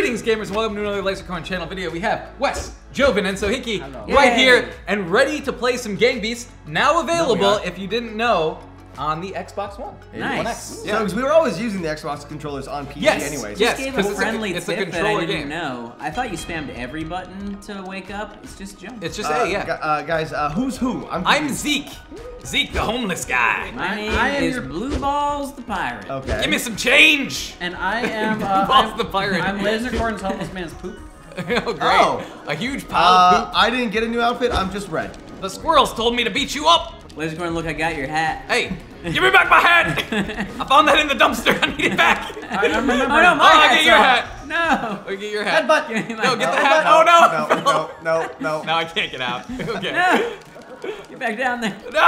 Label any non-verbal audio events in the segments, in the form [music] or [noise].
Greetings, gamers, and welcome to another Lasercorn channel video. We have Wes, Joven, and Sohinki Hello. right Yay. here and ready to play some Gang Beasts. Now available, aren't. if you didn't know, on the Xbox One. Nice. One X. So, Yeah. because we were always using the Xbox controllers on PC Yes, anyways. yes. Just gave 'cause a it's a- friendly it's a tip that I controller didn't game. know. I thought you spammed every button to wake up. It's just jump. It's just Uh, A, yeah. uh, guys, uh, who's who? I'm, I'm. Zeke. Zeke, the homeless guy. My I- name I am is your- Blue Balls the Pirate. Okay. Give me some change. And I am. [laughs] Uh, Boss I'm, the pirate. I'm Lasercorn's homeless man's poop. [laughs] oh, great. Oh. A huge pile Uh, of poop. I didn't get a new outfit. I'm just red. The squirrels told me to beat you up. Lasercorn, look, I got your hat. Hey, [laughs] give me back my hat. [laughs] I found that in the dumpster. I need it back. I, I'm remembering. Oh no, my Oh, I hat's get your off. hat. No. Oh, get your hat. Headbutt. Give me my No, get the hat. hat. Oh no. No, no, no, no. Now [laughs] I can't get out. Okay. No. Get back down there. No.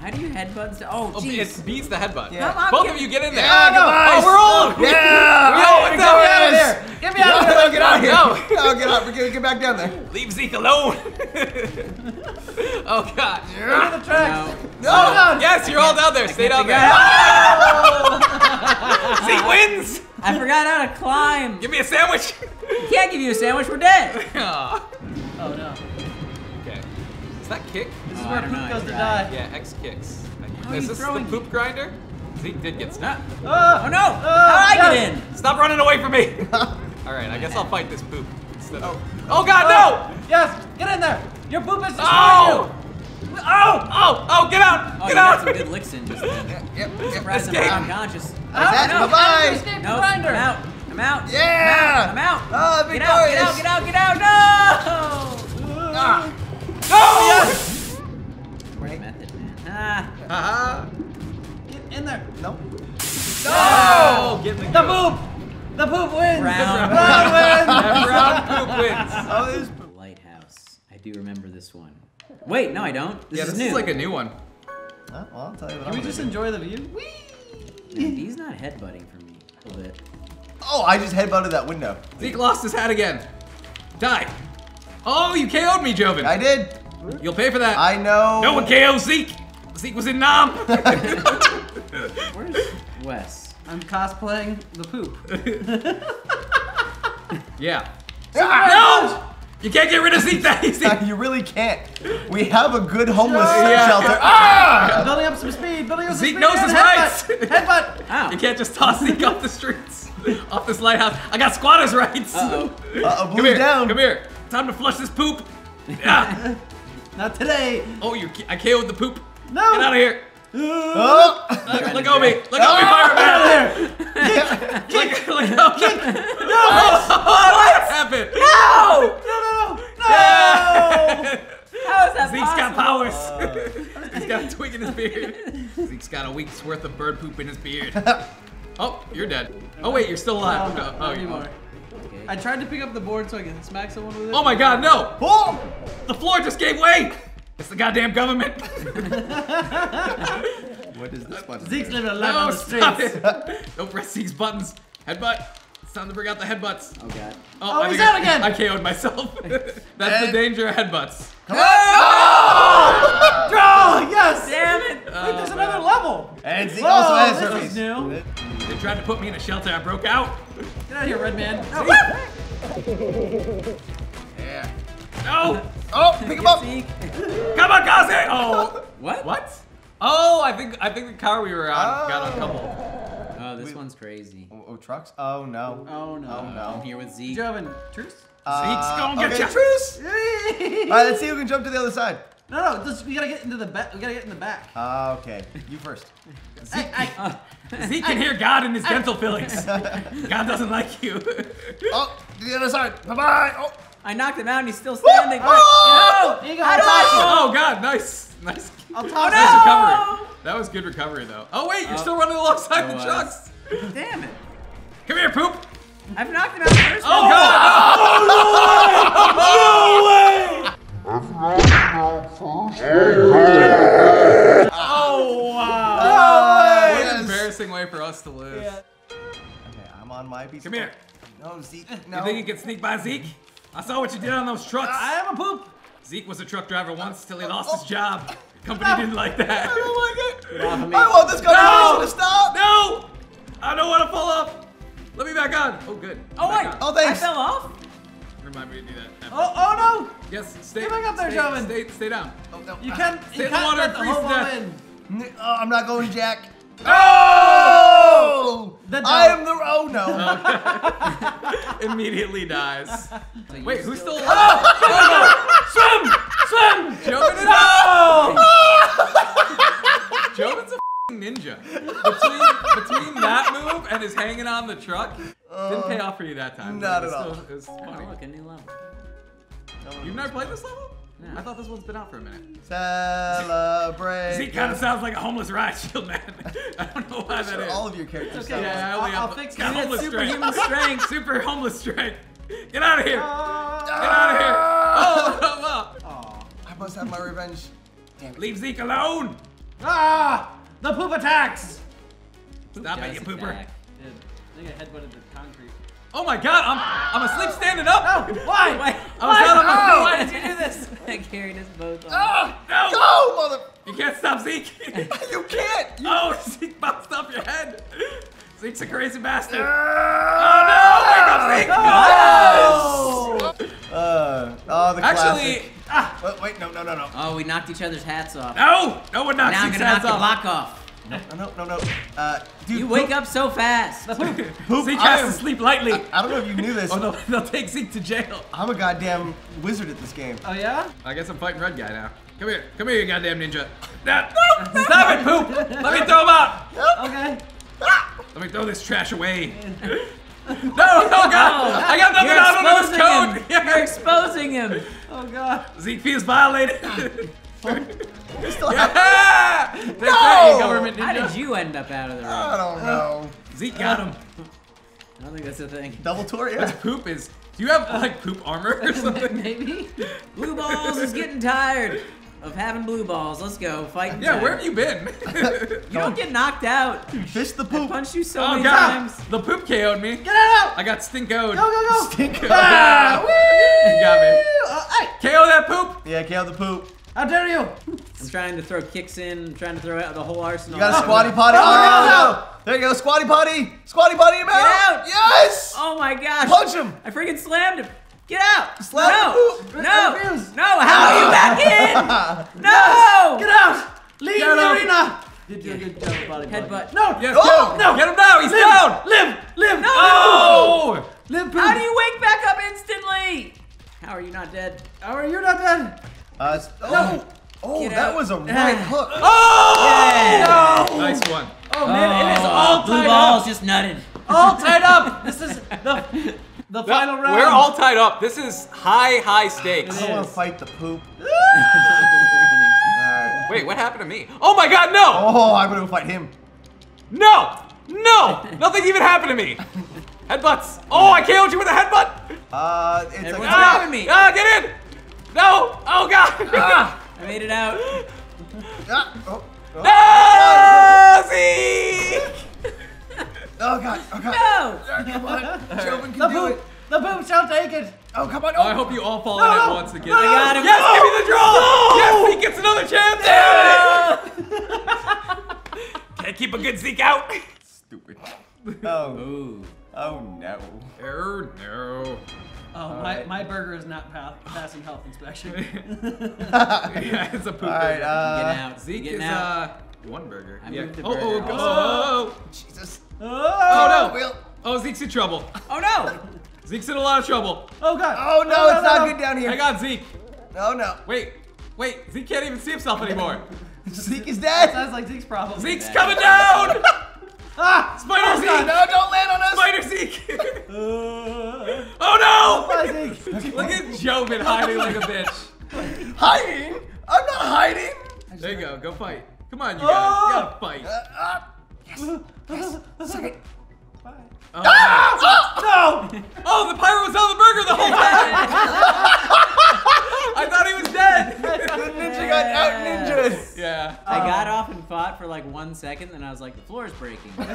How do you headbutt? st- Oh, Oh, it beats the headbutt. Yeah. Come on, Both get- of you get in there. Yeah, oh, guys. we're all. Yeah! Yo, what's Get up, me out of there! Get me out of No, here. get out of here! No. No, get out. Get, get back down there. Leave Zeke alone. [laughs] oh God. Into the tracks. No. No! Yes, you're all down there. Stay down there. out- [laughs] Zeke wins. I forgot how to climb. Give me a sandwich. [laughs] Can't give you a sandwich. We're dead. Aw. Oh. oh no. okay. Is that kick? Oh, this is Oh, where don't know, poop goes to die. Yeah, X kicks. How Is this the poop grinder? Zeke did get stuck. Ah. Oh, Oh no! How did I yes. get in? Stop running away from me. [laughs] all right, I guess I'll fight this poop instead of. Oh God, no! Yes, get in there. Your poop is destroying Oh! Oh! Oh! Oh! Get out! Oh, Get you got out! some good licks in just then. [laughs] Yep, yep. Surprised I'm unconscious. you. That's no, bye-bye. you escaped the Nope. I'm out. I'm out. Yeah. I'm out. Oh, Get out, get out, get out, get out. No! Ah. No! Great method, man. Ah. Uh-huh. Get in there. No. Oh! Get in the The poop. The poop wins. Brown. Brown wins. That [laughs] brown poop wins. Oh, there's poop. Lighthouse. I do remember this one. Wait, no, I don't. This Yeah, is this new. is like a new one. Huh? Well, I'll tell you what Can I'm we just do. enjoy the view? Man, he's not headbutting for me a little bit. Oh, I just headbutted that window. Zeke lost his hat again. Die. Oh, you KO'd me, Joven. I did. You'll pay for that. I know. no one KO'd Zeke. Zeke was in Nam. [laughs] Where's Wes? I'm cosplaying the poop. [laughs] yeah. Ah! No! You can't get rid of Zeke that easy. [laughs] you really can't. We have a good homeless Yeah. shelter. Ah! building up some speed. Building up some Zeke speed. knows and his headbutt. Headbutt. [laughs] Ow. You can't just toss Zeke off the streets, off this lighthouse. I got squatters' rights. Uh-oh. Uh-oh, Come blue here, down. come here. Time to flush this poop. Yeah. Not today. Oh, you! I KO'd the poop. No. Get out of here. Oh! Uh, let go of me. Let go of me, fireman. Let, let go. No. Oh, what happened? No! No, no, no. Yeah. How is that Zeke's got possible? powers. He's got a twig in his beard. Zeke's got a week's worth of bird poop in his beard. [laughs] Oh, you're dead. Oh wait, you're still alive. no, Oh, oh, you- anymore. Okay. I tried to pick up the board so I can smack someone with it. oh my God, no! Oh! The floor just gave way. It's the goddamn government. [laughs] [laughs] What is this button? Zeke's living a life No, on the streets. [laughs] Don't press these buttons. Headbutt. It's time to bring out the headbutts. Oh god. Oh, oh I he's think I- out again. I KO'd myself. [laughs] That's the danger of headbutts. Come on! [laughs] Oh, yes. Damn it! Wait, there's oh, another level. And Zeke Whoa, also has this herpes. is new. They tried to put me in a shelter. I broke out. Get out of here, red man. Yeah. No. Oh, pick him up! Zeke. Come on, Kaze. Oh. What? What? Oh, I think I think the car we were on got a couple. Oh, this one's crazy. Oh, oh, trucks? Oh, no. Oh no. Oh, no. I'm here with Zeke. Joven, truce? Zeke's gonna get okay, ya. truce! [laughs] All right, let's see who can jump to the other side. No, no, this, we gotta get into the back. We gotta get in the back. Uh, okay, you first. [laughs] Hey, hey. [laughs] Zeke can hear God in his dental fillings. God doesn't like you. Oh, to the other side. Bye-bye. Oh. I knocked him out and he's still standing. Oh! Here you go. How do I'll toss you. oh God, nice, nice. I'll toss Nice you. Recovery. That was good recovery though. Oh wait, you're Oh. still running alongside the trucks. Damn it. Come here, poop. I've knocked him out first. Oh God. Oh wow. Oh, What an embarrassing way for us to lose. Yeah. Okay, I'm on my piece. Come here. No, Zeke. No. You think you can sneak by Zeke? I saw what you did on those trucks. I am a poop. Zeke was a truck driver once till he lost his job. Company didn't like that. I don't like it. Get off of me. I want this conversation No! to stop. No! I don't want to fall off. Let me back on. Oh, good. Oh wait! on. Oh, thanks. I fell off. Remind me to do that. Oh, oh no. Yes, stay. Get back up there, stay, Joven. Stay, stay down. Oh, no. no! You can't. Stay You in can't water let the freeze to death. in. Oh, I'm not going, Jack. Oh! The I am the. Oh no. [laughs] [laughs] Immediately dies. [laughs] So Wait, who's still still- alive? Swim! Swim! Joven is No! Joven's [laughs] a f***ing ninja. Between, between that move and his hanging on the truck, didn't pay off for you that time. not It was at all. still- It was Oh, look, a new level. You've never played this level? No. I thought this one's been out for a minute. Celebrate. Zeke kind of sounds like a homeless riot shield man. [laughs] I don't know why that Sure, is. all of your characters. Okay, sound like- Yeah, I I'll- only I'll have fix got it. homeless Superhuman strength. strength. [laughs] Super homeless strength. Get out of here. Ah! Get out of here. Oh, well. Aw. I must have my revenge. Damn it. Leave Zeke alone. Ah! The poop attacks! Stop it, you pooper. attack. Dude, I think I headbutted the concrete. Oh my god, I'm I'm asleep standing up. No! Why? [laughs] Wait, I was down on my feet. Why did you do this? I carried us both on. Ah! No. Go, mother. You can't stop Zeke. [laughs] You can't. You... oh, [laughs] Zeke bounced off your head. Zeke's a crazy bastard. Oh no! Wake up, Zeke. Oh! Uh, oh, the Actually, classic. Ah, wait, wait, no, no, no, no. Oh, we knocked each other's hats off. no! No one knocks now I'm gonna knock hats the off. block off. No, no, no, no. Uh, dude, You wake poop- up so fast. [laughs] Poop, Zeke I has am- to sleep lightly. I don't know if you knew this. Oh, they'll, they'll take Zeke to jail. I'm a goddamn wizard at this game. Oh yeah? I guess I'm fighting red guy now. Come here. Come here, you goddamn ninja. Nah, Stop it, poop! Let me throw him out! Okay. Let me throw this trash away. [laughs] [laughs] No, oh god! I got nothing out under this exposing code! him. You're [laughs] exposing him. Oh god. Zeke feels violated. Ah. [laughs] You still have- yeah! Take No! that, you government How did you end up out of the I don't know. Zeke got him. I don't think that's a thing. Double tour, yeah. Poop is. Do you have like poop armor or something? Maybe? Blue balls is getting tired of having blue balls. Let's go. Fight. Yeah, where have you been? [laughs] You don't get knocked out. Fish the poop. I poop. punched you so oh many god! times. The poop KO'd me. Get out! I got stinkoed. Go, go, go! Stink. [laughs] Ah, [laughs] You got me. Uh, hey! KO that poop. Yeah, KO the poop. How dare you! I'm trying to throw kicks in. I'm trying to throw out the whole arsenal. You got a squatty potty. No, Oh, no, no, no. There you go, squatty potty. Squatty potty him out. out. Yes. Oh my gosh! Punch him. I freaking slammed him. Get out! Slam no! poop. No! Refuse. No! How are you back in? [laughs] No! Get out! Leave Get the arena! Did you a good job, body Headbutt. No! Yes, Oh, no. Get him now. He's Live! down. Live! Live! No! Oh! Live, poop! How do you wake back up instantly? How are you not dead? How are you not dead? Uh, s- oh, oh, Get that out. was a right [sighs] hook. Oh! Yeah. Nice one. Oh man, it is all blue balls up! just nutted. All tied up! This is [laughs] the, the final round. We're all tied up. This is high, high stakes. I don't want to fight the poop. [laughs] Running. Wait, what happened to me? Oh my god, no! Oh, I'm gonna go fight him. No! No! Nothing even happened to me. Headbutts. Oh, I KO'd you with a headbutt. Uh, it's Everyone's like, grabbing me. Ah, get in! No! Oh god! ah, [laughs] I made it out. ah, oh, oh. No! Zeke! Oh god, oh god. No! Ah, Come on, [laughs] Joven can The do it. poop! The poop shall take it! Oh, come on. Oh, I hope you all fall No, in at once to get no, I got him. Yes, give me the draw! Yes, he gets another chance! [laughs] Can't keep a good Zeke out. Stupid. Oh, Ooh. oh no. Er, no. Oh, my, Alright. my burger is not pa- passing health inspection. [laughs] yeah, it's a poop All right, burger. Getting uh, out. Zeke Getting is out. uh one burger. I yeah. moved the oh, oh, burger. oh, oh, oh, Jesus. Oh, no. Will. Oh, Zeke's in trouble. Oh no! Zeke's in a lot of trouble. Oh god! Oh no, it's not good down here. I got Zeke. Oh no. Wait, wait. Zeke can't even see himself anymore. [laughs] Zeke is dead. Sounds like Zeke's problem. Zeke's coming down. [laughs] Ah! Spider Oh, Zeke. God. No, don't land on us. Spider Zeke. [laughs] Uh, oh bye, no! Zeke. Look at Joven hiding like a bitch. Hiding? I'm not hiding. There you go. Go fight. Come on, you guys. You gotta fight. Uh, uh, yes. Yes. Second. Bye. Oh, Ah! No! oh, the pirate was on the burger the whole time. [laughs] I thought he was dead. The ninja got out ninjas. yeah. I got off and fought for like one second, and I was like, the floor is breaking. [laughs] [laughs] All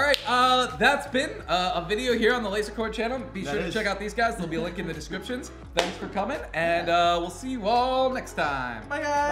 right, uh, that's been uh, a video here on the Lasercorn channel. Be That sure to check out these guys. There'll be a link in the descriptions. Thanks for coming, and uh, we'll see you all next time. Bye, guys.